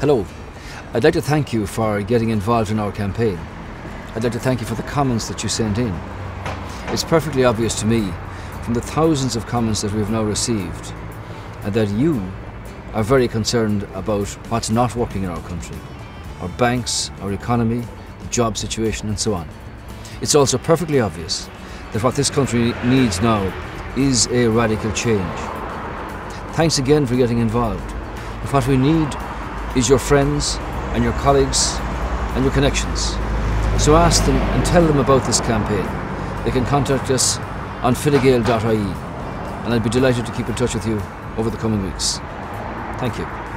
Hello. I'd like to thank you for getting involved in our campaign. I'd like to thank you for the comments that you sent in. It's perfectly obvious to me from the thousands of comments that we've now received that you are very concerned about what's not working in our country our banks, our economy, the job situation, and so on. It's also perfectly obvious that what this country needs now is a radical change. Thanks again for getting involved. But what we need is your friends and your colleagues and your connections. So ask them and tell them about this campaign. They can contact us on finegael.ie and I'll be delighted to keep in touch with you over the coming weeks. Thank you.